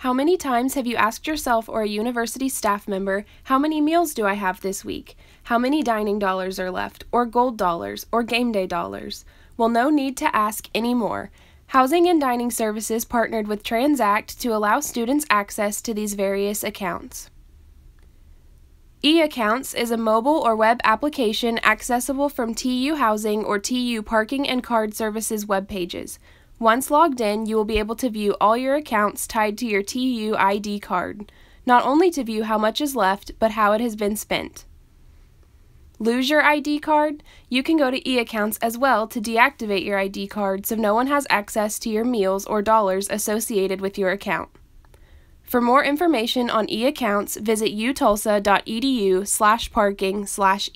How many times have you asked yourself or a university staff member, How many meals do I have this week? How many dining dollars are left? Or gold dollars? Or game day dollars? Well, no need to ask anymore. Housing and Dining Services partnered with Transact to allow students access to these various accounts. E-Accounts is a mobile or web application accessible from TU Housing or TU Parking and Card Services web pages. Once logged in, you will be able to view all your accounts tied to your TU ID card, not only to view how much is left, but how it has been spent. Lose your ID card? You can go to e-accounts as well to deactivate your ID card so no one has access to your meals or dollars associated with your account. For more information on e-accounts, visit utulsa.edu slash parking slash.